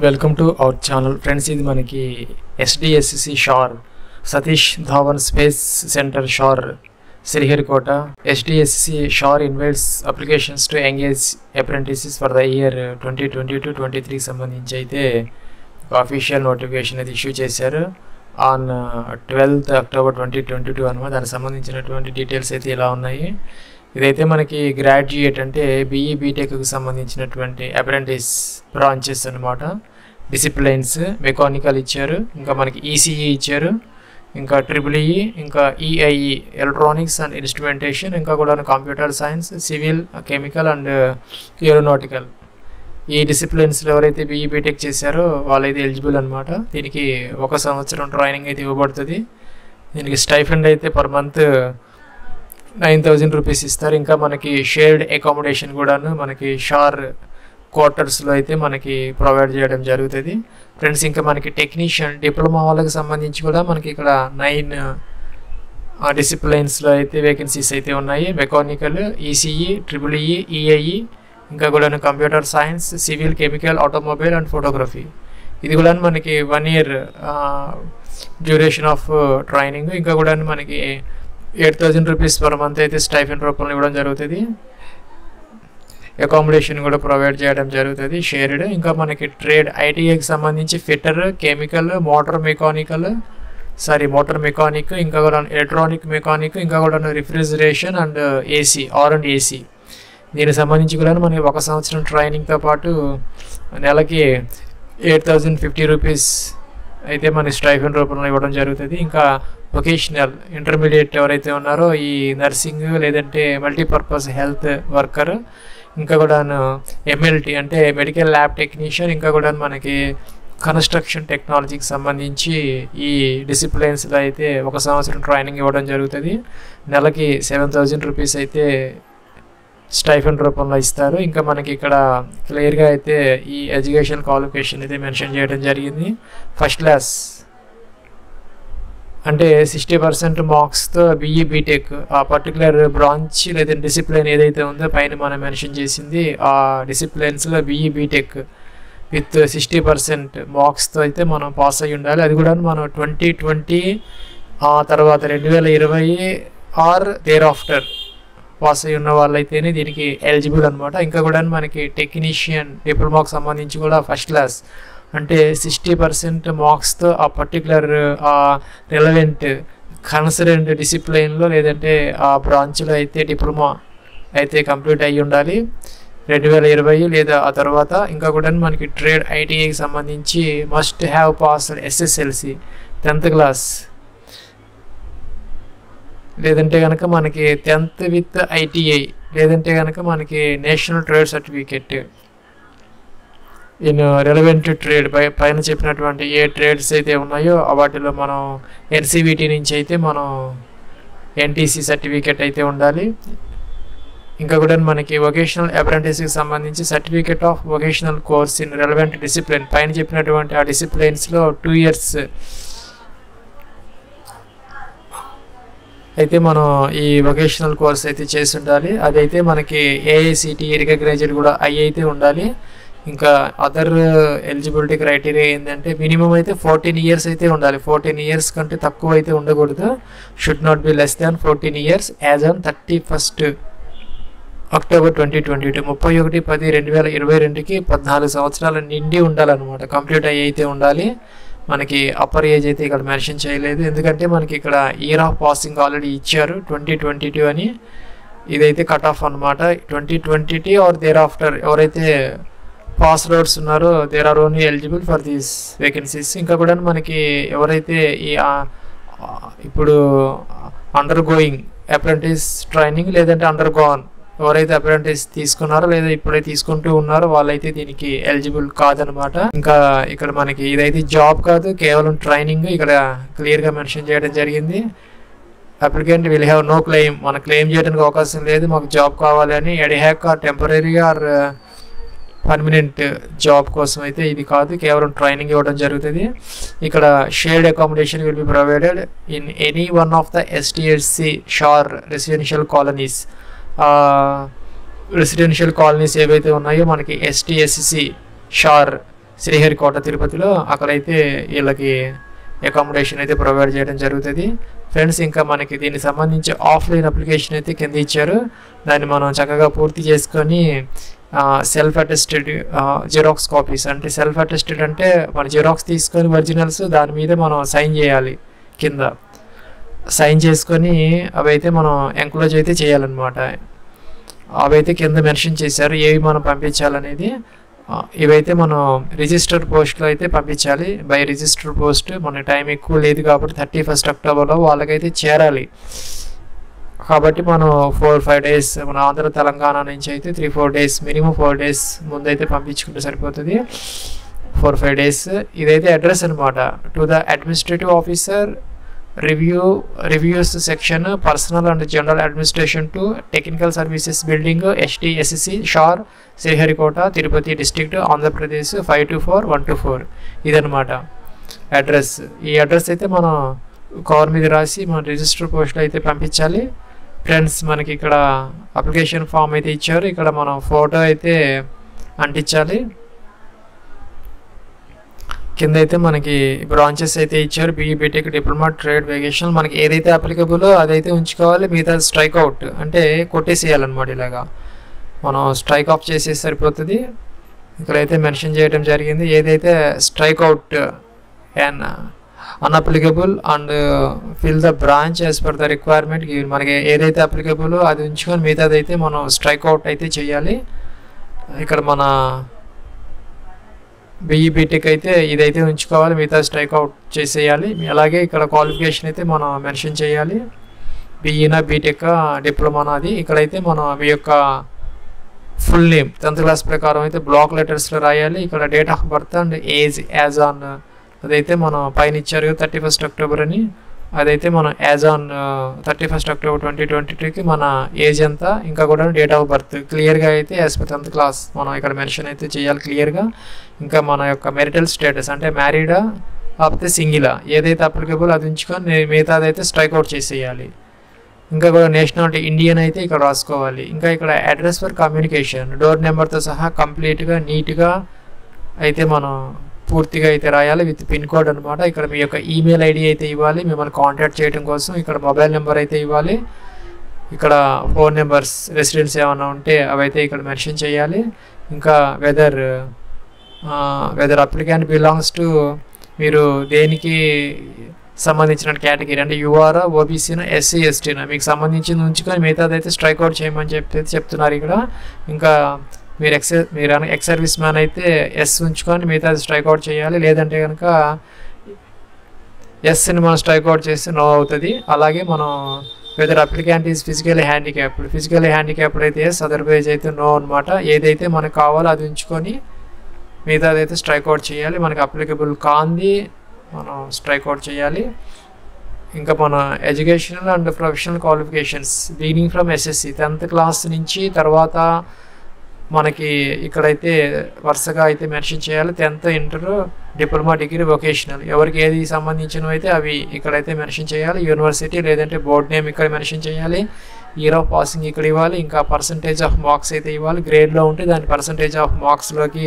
Welcome to our channel. Friends ఇది మనకి SDSC SHAR Satish Dhawan space centre SHAR Sriharikota SDSC SHAR invites applications to engage apprentices for the year twenty twenty two twenty త్రీకి సంబంధించి అయితే ఒక official notification అయితే issue చేశారు. On twelfth October twenty twenty two అనమాట దానికి సంబంధించినటువంటి details అయితే ఇలా ఉన్నాయి. ఇదైతే మనకి గ్రాడ్యుయేట్ అంటే బీఈ బీటెక్కి సంబంధించినటువంటి అప్రెంటిస్ బ్రాంచెస్ అనమాట డిసిప్లైన్స్ మెకానికల్ ఇచ్చారు ఇంకా మనకి ఈసీఈ ఇచ్చారు ఇంకా ట్రిపుల్ ఈ ఇంకా ఈఐఈ ఎలక్ట్రానిక్స్ అండ్ ఇన్స్ట్రుమెంటేషన్ ఇంకా కూడా computer science civil chemical and aeronautical ఈ డిసిప్లిన్స్లో ఎవరైతే బీఈ బీటెక్ చేశారో వాళ్ళైతే ఎలిజిబుల్ అనమాట దీనికి ఒక సంవత్సరం ట్రైనింగ్ అయితే ఇవ్వబడుతుంది. దీనికి స్టైఫండ్ అయితే per month nine thousand rupees ఇస్తారు. ఇంకా మనకి షేర్డ్ అకామిడేషన్ కూడాను మనకి షార్ క్వార్టర్స్లో అయితే మనకి ప్రొవైడ్ చేయడం జరుగుతుంది. ఫ్రెండ్స్ ఇంకా మనకి టెక్నీషియన్ డిప్లొమా వాళ్ళకి సంబంధించి కూడా మనకి ఇక్కడ నైన్ డిసిప్లైన్స్లో అయితే వేకెన్సీస్ అయితే ఉన్నాయి. Mechanical ECE triple E EIE ఇంకా కూడా computer science civil chemical automobile and photography. ఇది కూడా మనకి one year duration of training. ఇంకా కూడా మనకి eight thousand rupees per month అయితే స్టైఫెన్ రూపంలో ఇవ్వడం జరుగుతుంది. అకామిడేషన్ కూడా ప్రొవైడ్ చేయడం జరుగుతుంది షేర్డ్ ఇంకా మనకి ట్రేడ్ ఐటీఐకి సంబంధించి fitter chemical motor mechanical sorry motor mechanic ఇంకా కూడా ఎలక్ట్రానిక్ మెకానిక్ ఇంకా కూడా refrigeration and AC R and AC దీనికి సంబంధించి కూడా మనకి ఒక సంవత్సరం ట్రైనింగ్తో పాటు నెలకి ఎయిట్ థౌజండ్ ఫిఫ్టీ రూపీస్ అయితే మన స్టైఫెన్ రూపంలో ఇవ్వడం జరుగుతుంది. ఇంకా వొకేషనల్ ఇంటర్మీడియట్ ఎవరైతే ఉన్నారో ఈ నర్సింగ్ లేదంటే మల్టీపర్పస్ హెల్త్ వర్కర్ ఇంకా కూడా ఎంఎల్టీ అంటే మెడికల్ ల్యాబ్ టెక్నీషియన్ ఇంకా కూడా మనకి కన్స్ట్రక్షన్ టెక్నాలజీకి సంబంధించి ఈ డిసిప్లైన్స్లో అయితే ఒక సంవత్సరం ట్రైనింగ్ ఇవ్వడం జరుగుతుంది. నెలకి సెవెన్ థౌజండ్ రూపీస్ అయితే స్టైఫన్ రూపంలో ఇస్తారు. ఇంకా మనకి ఇక్కడ క్లియర్గా అయితే ఈ ఎడ్యుకేషన్ క్వాలిఫికేషన్ అయితే మెన్షన్ చేయడం జరిగింది. ఫస్ట్ క్లాస్ అంటే సిక్స్టీ పర్సెంట్ మార్క్స్తో బీఈ బీటెక్ ఆ పర్టికులర్ బ్రాంచ్ లేదా డిసిప్లిన్ ఏదైతే ఉందో పైన మనం మెన్షన్ చేసింది ఆ డిసిప్లిన్స్లో BE BTech with sixty percent మార్క్స్తో అయితే మనం పాస్ అయ్యి ఉండాలి. అది కూడా మనం ట్వంటీ ట్వంటీ ఆ తర్వాత రెండు వేల ఇరవై ఆర్ దేర్ ఆఫ్టర్ పాస్ అయ్యి ఉన్న వాళ్ళైతేనే దీనికి ఎలిజిబుల్ అనమాట ఇంకా కూడా మనకి టెక్నీషియన్ డిప్లొమాకు సంబంధించి కూడా ఫస్ట్ క్లాస్ అంటే సిక్స్టీ పర్సెంట్ మార్క్స్తో ఆ పర్టికులర్ ఆ రిలవెంట్ కన్సరెంట్ డిసిప్లైన్లో లేదంటే ఆ బ్రాంచ్లో అయితే డిప్లొమా అయితే కంప్లీట్ అయ్యి ఉండాలి. రెండు వేల ఇరవై లేదా ఆ తర్వాత ఇంకా కూడా మనకి ట్రేడ్ ఐటీఐకి సంబంధించి must have pass SSLC tenth class లేదంటే కనుక మనకి టెన్త్ విత్ ఐటీఐ లేదంటే కనుక మనకి national trade certificate in relevant trade పై పైన చెప్పినటువంటి ఏ ట్రేడ్స్ అయితే ఉన్నాయో వాటిలో మనం ఎన్సీబీటీ నుంచి అయితే మనం ఎన్టీసీ సర్టిఫికేట్ అయితే ఉండాలి. ఇంకా కూడా మనకి వొకేషనల్ అప్రెంటిస్కి సంబంధించి certificate of vocational course in relevant discipline పైన చెప్పినటువంటి ఆ డిసిప్లిన్స్లో టూ ఇయర్స్ అయితే మనం ఈ వొకేషనల్ కోర్స్ అయితే చేసి ఉండాలి. అదైతే మనకి ఏఐసిటి రికగ్నైజ్డ్ కూడా అయ్యి అయితే ఉండాలి. ఇంకా అదర్ ఎలిజిబిలిటీ క్రైటీరియా ఏంటంటే మినిమం అయితే ఫోర్టీన్ ఇయర్స్ అయితే ఉండాలి. ఫోర్టీన్ ఇయర్స్ కంటే తక్కువ అయితే ఉండకూడదు. Should not be less than fourteen years as on thirty first October twenty twenty two ముప్పై ఒకటి పది రెండు వేల ఇరవై రెండుకి పద్నాలుగు సంవత్సరాలు నిండి ఉండాలన్నమాట. కంప్లీట్ అయ్యి అయితే ఉండాలి. మనకి అప్పర్ ఏజ్ అయితే ఇక్కడ మెన్షన్ చేయలేదు. ఎందుకంటే మనకి ఇక్కడ ఇయర్ ఆఫ్ పాసింగ్ ఆల్రెడీ ఇచ్చారు. ట్వంటీ ట్వంటీ టూ అని. ఇదైతే కట్ ఆఫ్ అనమాట twenty twenty two or thereafter ఎవరైతే పాస్ అవుట్స్ ఉన్నారో. There are only eligible for these vacancies ఇంకా కూడా మనకి ఎవరైతే ఈ ఇప్పుడు అండర్ గోయింగ్ అప్రెంటిస్ ట్రైనింగ్ లేదంటే అండర్ గోన్ ఎవరైతే అప్రెంటిస్ తీసుకున్నారో లేదా ఇప్పుడే తీసుకుంటూ ఉన్నారో వాళ్ళైతే దీనికి ఎలిజిబుల్ కాదనమాట. ఇంకా ఇక్కడ మనకి ఇదైతే జాబ్ కాదు కేవలం ట్రైనింగ్ ఇక్కడ క్లియర్గా మెన్షన్ చేయడం జరిగింది. Applicant will have no claim మన క్లెయిమ్ చేయడానికి అవకాశం లేదు. మాకు జాబ్ కావాలి అని. Ad hoc or temporary or permanent job కోసం అయితే ఇది కాదు కేవలం ట్రైనింగ్ ఇవ్వడం జరుగుతుంది. ఇక్కడ shared accommodation will be provided in any one of the SDSC SHAR residential colonies. Residential colonies ఏవైతే ఉన్నాయో మనకి ఎస్టిఎస్సి షార్ శ్రీహరికోట తిరుపతిలో అక్కడైతే వీళ్ళకి అకామిడేషన్ అయితే ప్రొవైడ్ చేయడం జరుగుతుంది. ఫ్రెండ్స్ ఇంకా మనకి దీనికి సంబంధించి ఆఫ్లైన్ అప్లికేషన్ అయితే కింద ఇచ్చారు. దాన్ని మనం చక్కగా పూర్తి చేసుకొని సెల్ఫ్ అటెస్టెడ్ జిరాక్స్ కాపీస్ అంటే సెల్ఫ్ అటెస్టెడ్ అంటే మన జిరాక్స్ తీసుకొని ఒరిజినల్స్ దాని మీద మనం సైన్ చేయాలి కింద. సైన్ చేసుకొని అవైతే మనం ఎంక్లోజ్ అయితే చేయాలన్నమాట. అవైతే కింద మెన్షన్ చేశారు. ఏవి మనం పంపించాలనేది ఇవైతే మనం రిజిస్టర్ పోస్ట్లో అయితే పంపించాలి. బై రిజిస్టర్ పోస్ట్ మన టైం ఎక్కువ లేదు కాబట్టి థర్టీ ఫస్ట్ అక్టోబర్లో వాళ్ళకైతే చేరాలి. కాబట్టి మనం ఫోర్ ఫైవ్ డేస్ మన ఆంధ్ర తెలంగాణ నుంచి అయితే three four days minimum four days ముందైతే పంపించుకుంటే సరిపోతుంది. ఫోర్ ఫైవ్ డేస్ ఇదైతే అడ్రస్ అనమాట to the administrative officer review reviews section personnel and general administration to technical services building SDSC SHAR Sriharikota Tirupati district Andhra Pradesh five two four one two four ఇదనమాట address ఈ address అయితే మనం cover మీద రాసి మన register పోస్ట్లో అయితే పంపించాలి. ఫ్రెండ్స్ మనకి ఇక్కడ అప్లికేషన్ ఫామ్ అయితే ఇచ్చారు. ఇక్కడ మనం ఫోటో అయితే అంటించాలి. కింద అయితే మనకి బ్రాంచెస్ అయితే ఇచ్చారు. BE BTech diploma trade vocation మనకి ఏదైతే అప్లికబుల్ అదైతే ఉంచుకోవాలి. మిగతా స్ట్రైక్ అవుట్ అంటే కొట్టేసేయాలన్నమాట ఇలాగా. మనం స్ట్రైక్ ఆఫ్ చేసేసి సరిపోతుంది. ఇక్కడైతే మెన్షన్ చేయడం జరిగింది. ఏదైతే strike out and unapplicable and fill the branch as per the requirement మనకి ఏదైతే అప్లికబుల్ అది ఉంచుకొని మిగతాదైతే అయితే మనం స్ట్రైక్ అవుట్ అయితే చేయాలి. ఇక్కడ మన వెయ్యి బీటెక్ అయితే ఇదైతే ఉంచుకోవాలి మిగతా స్ట్రైక్ అవుట్ చేసేయాలి. అలాగే ఇక్కడ క్వాలిఫికేషన్ అయితే మనం మెన్షన్ చేయాలి. బీఈనా బీటెక్ డిప్లొమానా అది. ఇక్కడైతే మనం మీ యొక్క ఫుల్ నేమ్ టెన్త్ క్లాస్ ప్రకారం అయితే బ్లాక్ లెటర్స్లో రాయాలి. ఇక్కడ date of birth and age as on అదైతే మనం పైన ఇచ్చారు థర్టీ ఫస్ట్ అక్టోబర్ అని. అదైతే మనం as on thirty first October twenty twenty టూకి మన ఏజ్ ఎంత ఇంకా కూడా డేట్ ఆఫ్ బర్త్ క్లియర్గా అయితే యాజ్ పర్ టెన్త్ క్లాస్ మనం ఇక్కడ మెన్షన్ అయితే చేయాలి క్లియర్గా. ఇంకా మన యొక్క మెరిటల్ స్టేటస్ అంటే మ్యారీడా లేకపోతే సింగిలా ఏదైతే అప్లికబుల్ అది ఉంచుకొని మిగతాది అయితే స్ట్రైక్ అవుట్ చేసేయాలి. ఇంకా కూడా నేషనాలిటీ ఇండియన్ అయితే ఇక్కడ రాసుకోవాలి. ఇంకా ఇక్కడ అడ్రస్ ఫర్ కమ్యూనికేషన్ డోర్ నెంబర్తో సహా కంప్లీట్గా నీట్గా అయితే మనం పూర్తిగా అయితే రాయాలి విత్ పిన్ కోడ్ అనమాట ఇక్కడ మీ యొక్క ఈమెయిల్ ఐడి అయితే ఇవ్వాలి మిమ్మల్ని కాంటాక్ట్ చేయడం కోసం ఇక్కడ మొబైల్ నెంబర్ అయితే ఇవ్వాలి. ఇక్కడ ఫోన్ నెంబర్స్ రెసిడెన్స్ ఏమైనా ఉంటే అవైతే ఇక్కడ మెన్షన్ చేయాలి. ఇంకా whether whether applicant belongs to మీరు దేనికి సంబంధించిన కేటగిరీ? అంటే యూఆర్ ఓబీసీనా ఎస్సీ ఎస్టీనా మీకు సంబంధించింది ఉంచుకొని మిగతాది అయితే స్ట్రైక్ అవుట్ చేయమని చెప్పి చెప్తున్నారు ఇక్కడ. ఇంకా మీరు ఎక్స్ మీరు ఎక్స్ సర్వీస్ మ్యాన్ అయితే ఎస్ ఉంచుకొని మిగతాది స్ట్రైక్ అవుట్ చేయాలి. లేదంటే కనుక ఎస్ని మనం స్ట్రైక్ అవుట్ చేస్తే నో అవుతుంది. అలాగే మనం whether applicant is physically handicapped physically handicapped అయితే ఎస్ అదర్వైజ్ అయితే నో అనమాట ఏదైతే మనకు కావాలో అది ఉంచుకొని మిగతాది అయితే స్ట్రైక్ అవుట్ చేయాలి. మనకి అప్లికబుల్ కాంది మనం స్ట్రైక్ అవుట్ చేయాలి. ఇంకా మన educational and professional qualifications. Beginning from SSC tenth class నుంచి తర్వాత మనకి ఇక్కడైతే వరుసగా అయితే మెన్షన్ చేయాలి. Tenth inter diploma degree vocational. ఎవరికి ఏది సంబంధించినవి అయితే అవి ఇక్కడైతే మెన్షన్ చేయాలి. యూనివర్సిటీ లేదంటే బోర్డ్ నేమ్ ఇక్కడ మెన్షన్ చేయాలి. ఇయర్ ఆఫ్ పాసింగ్ ఇక్కడ ఇవ్వాలి. ఇంకా పర్సంటేజ్ ఆఫ్ మార్క్స్ అయితే ఇవ్వాలి. గ్రేడ్లో ఉంటే దాని పర్సంటేజ్ ఆఫ్ మార్క్స్లోకి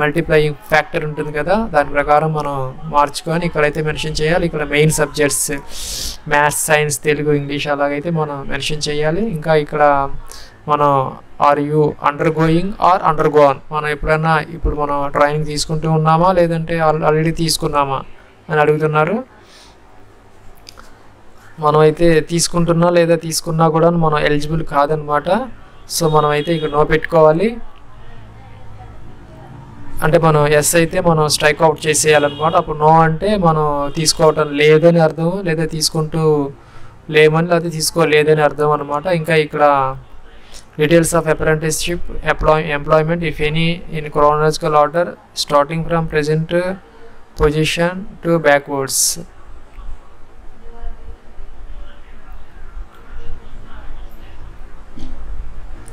మల్టిప్లయింగ్ ఫ్యాక్టర్ ఉంటుంది కదా దాని ప్రకారం మనం మార్చుకొని ఇక్కడైతే మెన్షన్ చేయాలి. ఇక్కడ main subjects maths science Telugu English అలాగైతే మనం మెన్షన్ చేయాలి. ఇంకా ఇక్కడ మనం are you undergoing or undergone మనం ఎప్పుడైనా ఇప్పుడు మనం ట్రైనింగ్ తీసుకుంటూ ఉన్నామా? లేదంటే ఆల్రెడీ తీసుకున్నామా? అని అడుగుతున్నారు. మనం అయితే తీసుకుంటున్నా లేదా తీసుకున్నా కూడా మనం ఎలిజిబుల్ కాదనమాట. సో మనం అయితే ఇక్కడ నో పెట్టుకోవాలి. అంటే మనం ఎస్ అయితే మనం స్ట్రైక్ అవుట్ చేసేయాలన్నమాట. అప్పుడు నో అంటే మనం తీసుకోవటం లేదని అర్థం లేదా తీసుకుంటూ లేమని లేకపోతే తీసుకోలేదని అర్థం అనమాట ఇంకా ఇక్కడ details of apprenticeship employ employment if any in chronological order starting from present position to backwards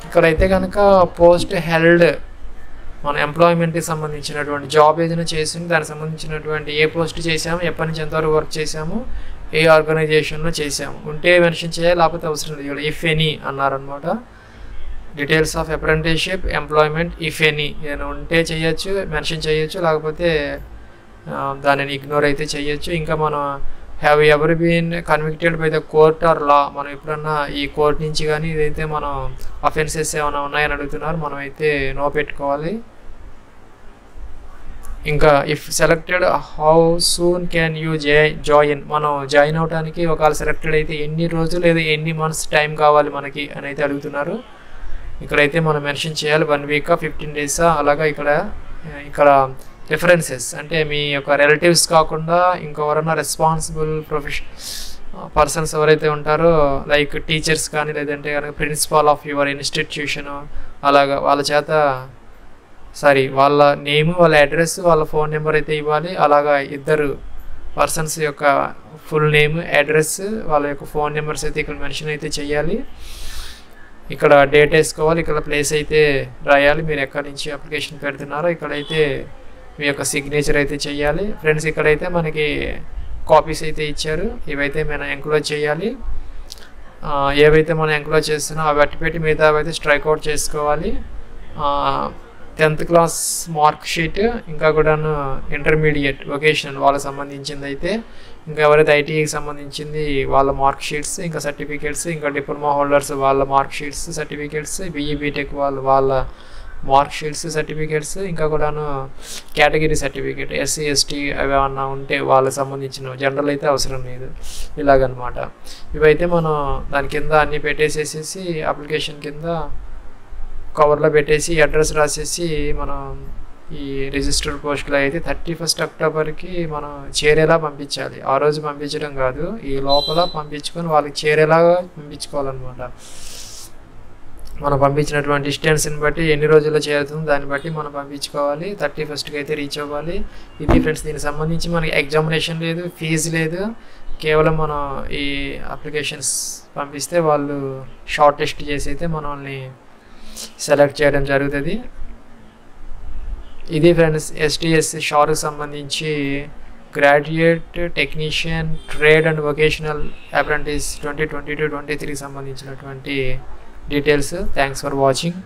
ఇక్కడైతే కనుక పోస్ట్ హెల్డ్ మన ఎంప్లాయ్మెంట్కి సంబంధించినటువంటి జాబ్ ఏదైనా చేసి దానికి సంబంధించినటువంటి ఏ పోస్ట్ చేసాము ఎప్పటి నుంచి ఎంతవరకు వర్క్ చేసాము ఏ ఆర్గనైజేషన్లో చేసాము ఉంటే మెన్షన్ చేయాలి లేకపోతే అవసరం లేదు. ఇక్కడ ఇఫ్ ఎనీ అన్నారనమాట details of apprenticeship employment if any నేను ఉంటే చేయొచ్చు మెన్షన్ చేయొచ్చు లేకపోతే దానిని ఇగ్నోర్ అయితే చేయొచ్చు. ఇంకా మనం have ever been convicted by the court or law మనం ఎప్పుడన్నా ఈ కోర్ట్ నుంచి కానీ ఇదైతే మనం అఫెన్సెస్ ఏమైనా ఉన్నాయని అడుగుతున్నారు మనం అయితే నో పెట్టుకోవాలి. ఇంకా if selected how soon can you join మనం జాయిన్ అవడానికి ఒకవేళ సెలెక్టెడ్ అయితే ఎన్ని రోజులు లేదా ఎన్ని మంత్స్ టైం కావాలి మనకి అని అయితే అడుగుతున్నారు. ఇక్కడైతే మనం మెన్షన్ చేయాలి వన్ వీకా ఫిఫ్టీన్ డేసా అలాగా ఇక్కడ ఇక్కడ రిఫరెన్సెస్ అంటే మీ యొక్క రిలేటివ్స్ కాకుండా ఇంకెవరైనా రెస్పాన్సిబుల్ ప్రొఫెషన్ పర్సన్స్ ఎవరైతే ఉంటారో లైక్ టీచర్స్ కానీ లేదంటే కనుక ప్రిన్సిపాల్ ఆఫ్ యువర్ ఇన్స్టిట్యూషన్ అలాగా వాళ్ళ చేత సారీ వాళ్ళ నేమ్ వాళ్ళ అడ్రస్ వాళ్ళ ఫోన్ నెంబర్ అయితే ఇవ్వాలి. అలాగా ఇద్దరు పర్సన్స్ యొక్క ఫుల్ నేమ్ అడ్రస్ వాళ్ళ యొక్క ఫోన్ నెంబర్స్ అయితే ఇక్కడ మెన్షన్ అయితే చేయాలి. ఇక్కడ డేట్ వేసుకోవాలి. ఇక్కడ ప్లేస్ అయితే రాయాలి. మీరు ఎక్కడి నుంచి అప్లికేషన్ పెడుతున్నారో ఇక్కడైతే మీ యొక్క సిగ్నేచర్ అయితే చేయాలి ఫ్రెండ్స్ ఇక్కడైతే మనకి కాపీస్ అయితే ఇచ్చారు. ఇవైతే మనం ఎంక్లోజ్ చేయాలి. ఏవైతే మనం ఎంక్లోజ్ చేస్తున్నామో అవి అట్టి పెట్టి మిగతా అయితే స్ట్రైక్ అవుట్ చేసుకోవాలి టెన్త్ క్లాస్ మార్క్ షీట్ ఇంకా కూడాను ఇంటర్మీడియట్ వొకేషనల్ వాళ్ళకి సంబంధించింది అయితే ఇంకా ఎవరైతే ఐటీఐకి సంబంధించింది వాళ్ళ మార్క్ షీట్స్ ఇంకా సర్టిఫికేట్స్ ఇంకా డిప్లొమా హోల్డర్స్ వాళ్ళ mark sheets certificates BE BTech వాళ్ళు వాళ్ళ మార్క్ షీట్స్ సర్టిఫికేట్స్ ఇంకా కూడాను కేటగిరీ సర్టిఫికేట్ ఎస్సీ ఎస్టీ అవి ఏమన్నా ఉంటే వాళ్ళకి సంబంధించిన జనరల్ అయితే అవసరం లేదు. ఇలాగనమాట. ఇవైతే మనం దాని కింద అన్నీ పెట్టేసేసేసి అప్లికేషన్ కింద కవర్లో పెట్టేసి అడ్రస్ రాసేసి మనం ఈ రిజిస్టర్డ్ పోస్ట్లో అయితే థర్టీ ఫస్ట్ అక్టోబర్కి మనం చేరేలా పంపించాలి. ఆ రోజు పంపించడం కాదు ఈ లోపల పంపించుకొని వాళ్ళకి చేరేలాగా పంపించుకోవాలన్నమాట. మనం పంపించినటువంటి డిస్టెన్స్ని బట్టి ఎన్ని రోజుల్లో చేరుతుందో దాన్ని బట్టి మనం పంపించుకోవాలి. థర్టీ ఫస్ట్కి అయితే రీచ్ అవ్వాలి. ఇది ఫ్రెండ్స్ దీనికి సంబంధించి మనకి ఎగ్జామినేషన్ లేదు ఫీజు లేదు. కేవలం మనం ఈ అప్లికేషన్స్ పంపిస్తే వాళ్ళు షార్ట్ టెస్ట్ చేసి అయితే మనల్ని సెలెక్ట్ చేయడం జరుగుతుంది. ఇది ఫ్రెండ్స్ ఎస్టీఎస్సి షార్కి సంబంధించి graduate technician trade and vocational apprentice twenty twenty two twenty త్రీకి సంబంధించినటువంటి డీటెయిల్స్ థ్యాంక్స్ ఫర్ వాచింగ్